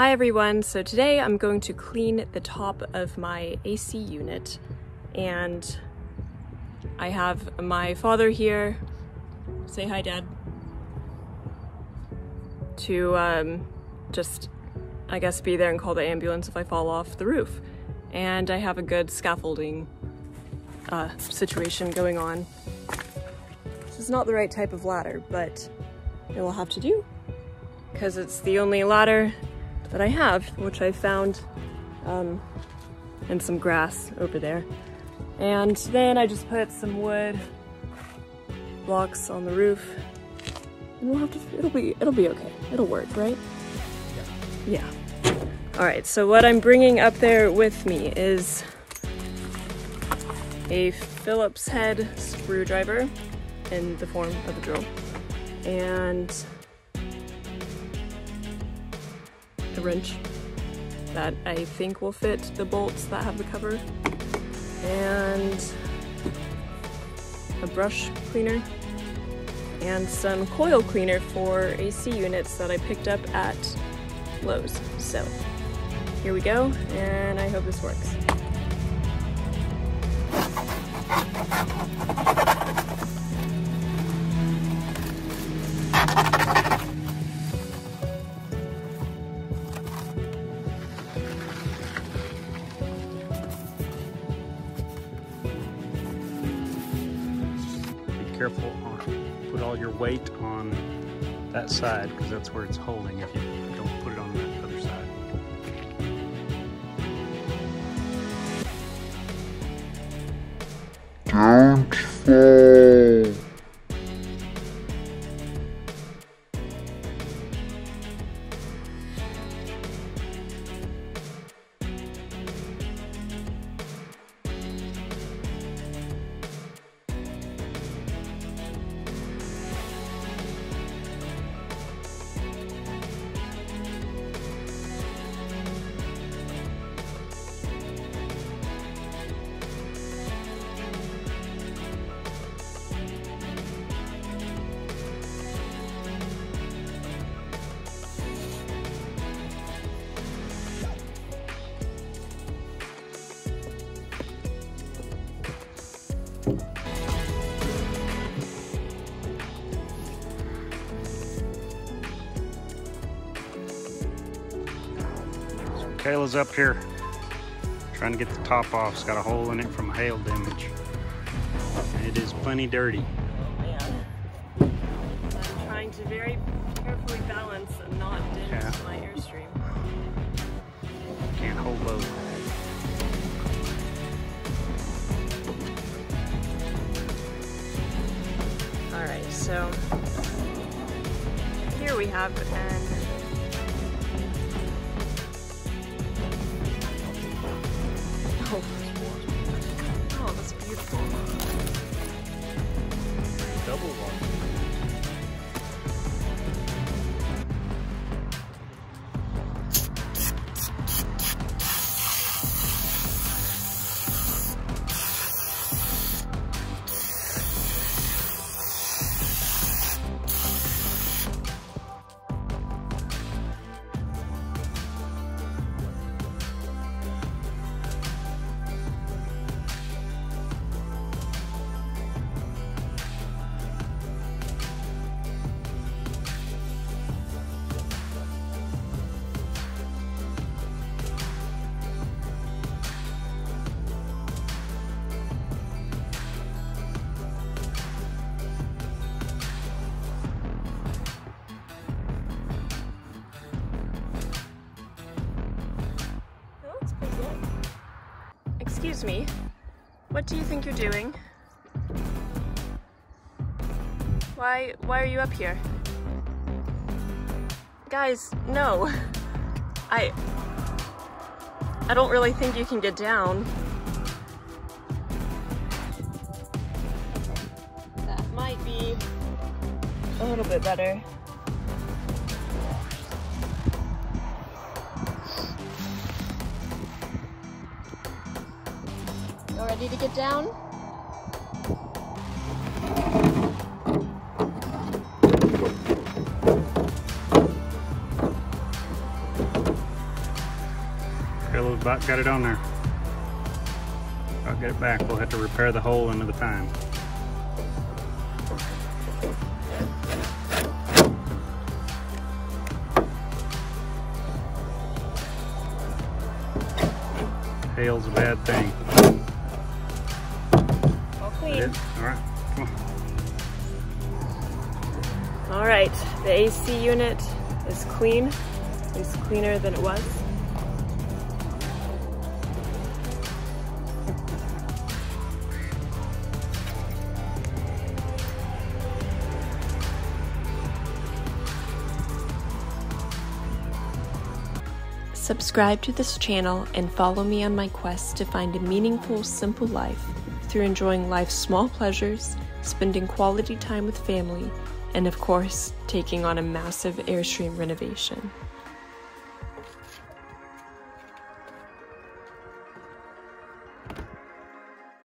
Hi everyone, so today I'm going to clean the top of my AC unit and I have my father here, say hi dad, to um, just I guess be there and call the ambulance if I fall off the roof. And I have a good scaffolding uh, situation going on. This is not the right type of ladder, but it will have to do because it's the only ladder that I have, which I found um, in some grass over there. And then I just put some wood blocks on the roof and we'll have to, it'll be, it'll be okay. It'll work, right? Yeah. Yeah. All right, so what I'm bringing up there with me is a Phillips head screwdriver in the form of a drill and a wrench that I think will fit the bolts that have the cover and a brush cleaner and some coil cleaner for AC units that I picked up at Lowe's. So here we go and I hope this works. Careful on, put all your weight on that side because that's where it's holding if you don't put it on the other side. Don't fall. Kayla's up here trying to get the top off. It's got a hole in it from hail damage. And it is plenty dirty. Man. I'm trying to very carefully balance and not dent Yeah. my Airstream. Can't hold both. All right, so here we have an Excuse me, what do you think you're doing? Why, why are you up here? Guys, no. I, I don't really think you can get down. That might be a little bit better. You ready to get down? Fellow's about got it on there. I'll get it back. We'll have to repair the hole into the pine. Hail's a bad thing. All clean. All right, come on. All right, the AC unit is clean. It's cleaner than it was. Subscribe to this channel and follow me on my quest to find a meaningful, simple life through enjoying life's small pleasures, spending quality time with family, and of course, taking on a massive Airstream renovation.